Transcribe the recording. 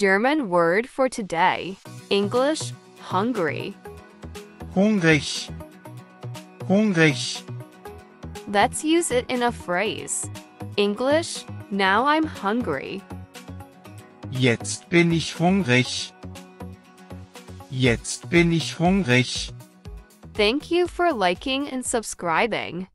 German word for today. English, hungry. Hungrig. Hungrig. Let's use it in a phrase. English, now I'm hungry. Jetzt bin ich hungrig. Jetzt bin ich hungrig. Thank you for liking and subscribing.